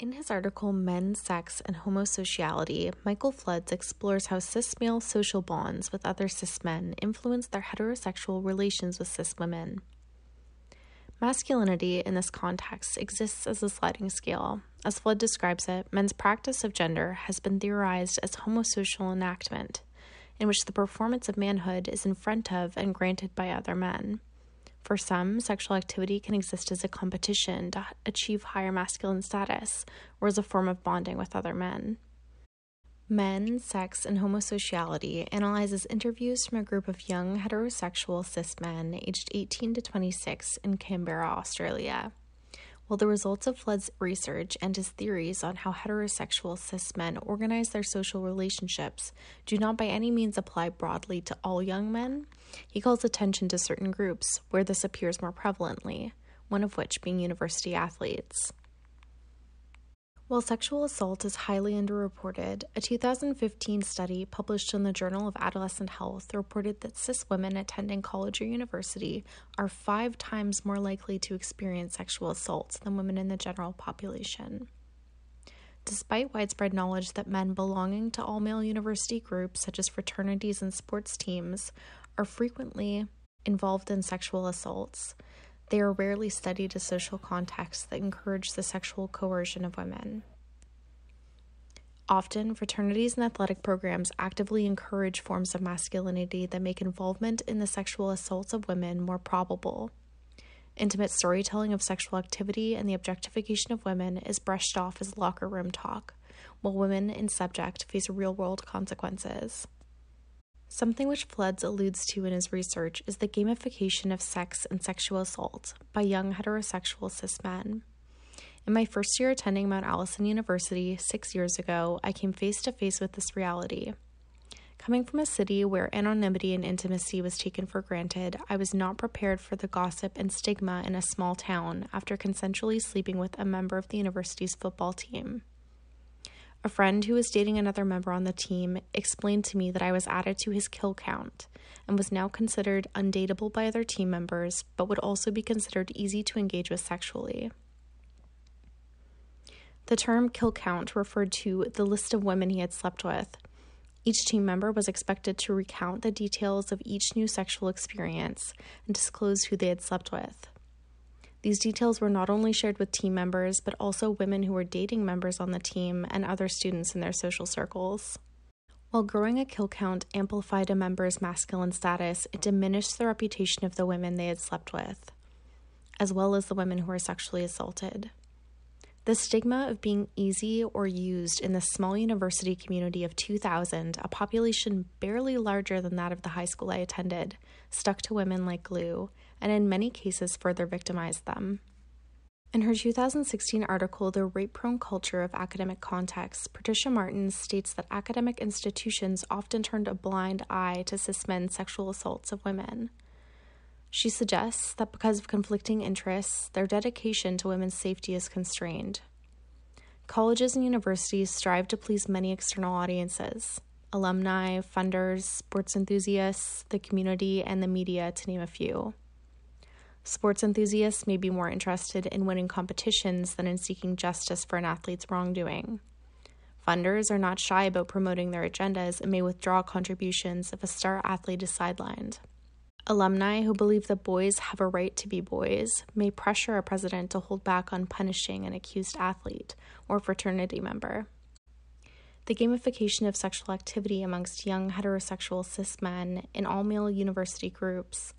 In his article Men, Sex, and Homosociality, Michael Floods explores how cis male social bonds with other cis men influence their heterosexual relations with cis women. Masculinity in this context exists as a sliding scale. As Flood describes it, men's practice of gender has been theorized as homosocial enactment, in which the performance of manhood is in front of and granted by other men. For some, sexual activity can exist as a competition to achieve higher masculine status or as a form of bonding with other men. Men, Sex, and Homosociality analyzes interviews from a group of young heterosexual cis men aged 18 to 26 in Canberra, Australia. While the results of Flood's research and his theories on how heterosexual cis men organize their social relationships do not by any means apply broadly to all young men, he calls attention to certain groups where this appears more prevalently, one of which being university athletes. While sexual assault is highly underreported, a 2015 study published in the Journal of Adolescent Health reported that cis women attending college or university are five times more likely to experience sexual assault than women in the general population. Despite widespread knowledge that men belonging to all male university groups, such as fraternities and sports teams, are frequently involved in sexual assaults, they are rarely studied as social contexts that encourage the sexual coercion of women. Often, fraternities and athletic programs actively encourage forms of masculinity that make involvement in the sexual assaults of women more probable. Intimate storytelling of sexual activity and the objectification of women is brushed off as locker room talk, while women in subject face real world consequences. Something which Floods alludes to in his research is the gamification of sex and sexual assault by young heterosexual cis men. In my first year attending Mount Allison University six years ago, I came face to face with this reality. Coming from a city where anonymity and intimacy was taken for granted, I was not prepared for the gossip and stigma in a small town after consensually sleeping with a member of the university's football team. A friend who was dating another member on the team explained to me that I was added to his kill count and was now considered undateable by other team members, but would also be considered easy to engage with sexually. The term kill count referred to the list of women he had slept with. Each team member was expected to recount the details of each new sexual experience and disclose who they had slept with. These details were not only shared with team members, but also women who were dating members on the team and other students in their social circles. While growing a kill count amplified a member's masculine status, it diminished the reputation of the women they had slept with, as well as the women who were sexually assaulted. The stigma of being easy or used in the small university community of 2,000, a population barely larger than that of the high school I attended, stuck to women like glue, and in many cases further victimized them. In her 2016 article, The Rape Prone Culture of Academic Contexts, Patricia Martin states that academic institutions often turned a blind eye to cis men's sexual assaults of women. She suggests that because of conflicting interests, their dedication to women's safety is constrained. Colleges and universities strive to please many external audiences alumni, funders, sports enthusiasts, the community, and the media, to name a few. Sports enthusiasts may be more interested in winning competitions than in seeking justice for an athlete's wrongdoing. Funders are not shy about promoting their agendas and may withdraw contributions if a star athlete is sidelined. Alumni who believe that boys have a right to be boys may pressure a president to hold back on punishing an accused athlete or fraternity member. The gamification of sexual activity amongst young heterosexual cis men in all male university groups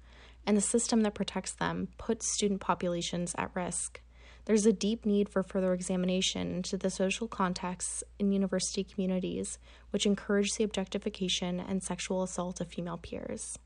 and the system that protects them puts student populations at risk. There's a deep need for further examination into the social contexts in university communities which encourage the objectification and sexual assault of female peers.